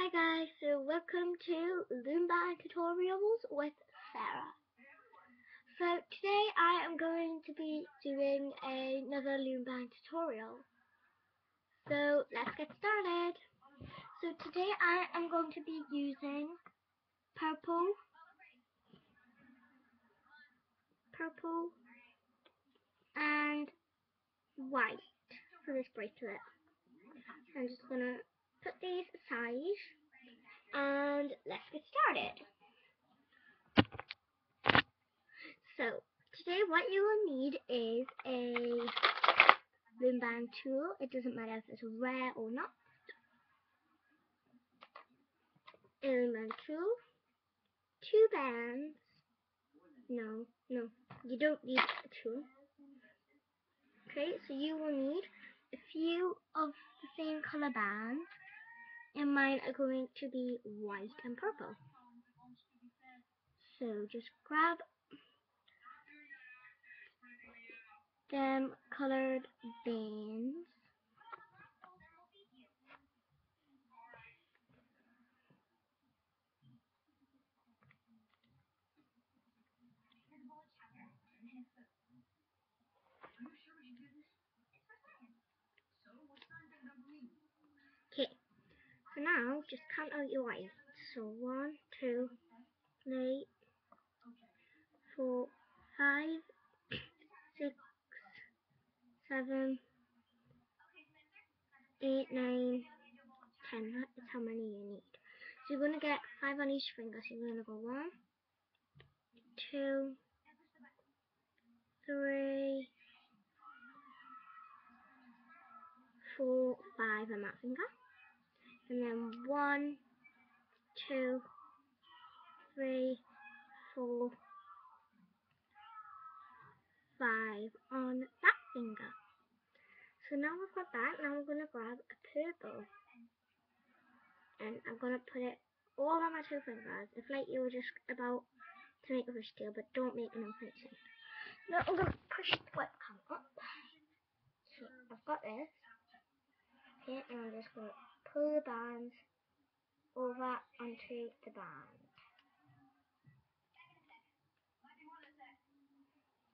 Hi guys, so welcome to Loom Tutorials with Sarah. So today I am going to be doing another Loom tutorial. So let's get started. So today I am going to be using purple, purple and white for this bracelet. I'm just gonna put these aside and let's get started. So today what you will need is a loom band tool. It doesn't matter if it's rare or not. Band tool, two bands. No, no, you don't need a tool. Okay, so you will need a few of the same color bands and mine are going to be white and purple. So just grab them colored bands Okay, so now just count out your whites. So one, two, three, four, five, six, seven, eight, nine, ten. That's how many you need. So you're going to get five on each finger. So you're to go one, two, three, four, five on that finger. And then one, two, three, four, five on that finger. So now we've got that, now I'm going to grab a purple. And I'm going to put it all on my two fingers. If like you were just about to make a fish tail, but don't make no fencing. Now I'm going to push the webcam up. So I've got this. Okay, and I'm just going to pull the bands over onto the band.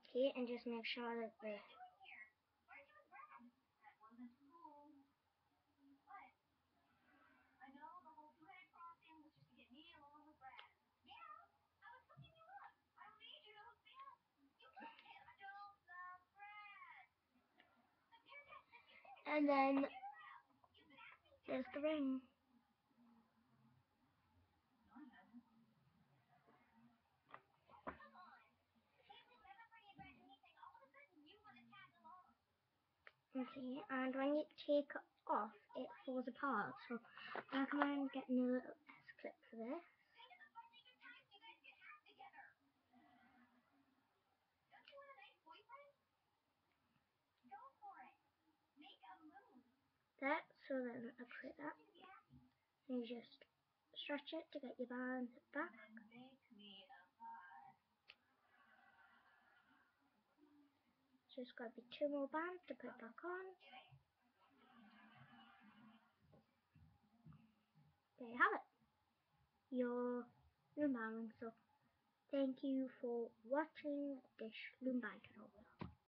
Okay, and just make sure that the And then there's the ring. Okay, and when you take it off, it falls apart. So I recommend getting a little S-clip for this. That, so then I put that. And you just stretch it to get your bands back. Just got to be two more bands to put back on. There you have it. Your loom band So thank you for watching this loom band tutorial.